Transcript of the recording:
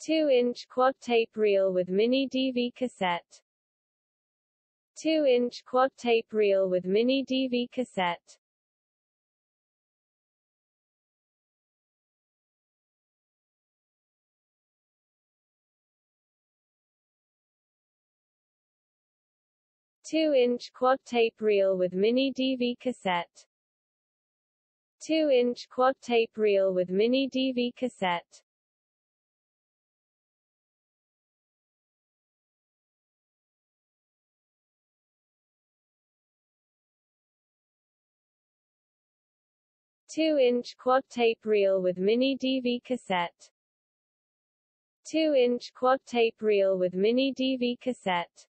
2-inch quad tape reel with mini DV cassette. 2-inch quad tape reel with mini DV cassette. Two-inch quad tape reel with mini DV cassette. 2-inch quad tape reel with mini DV cassette Two-inch quad tape reel with mini DV cassette. 2-inch quad tape reel with mini DV cassette